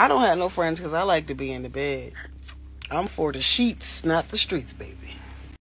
I don't have no friends because I like to be in the bed. I'm for the sheets, not the streets, baby.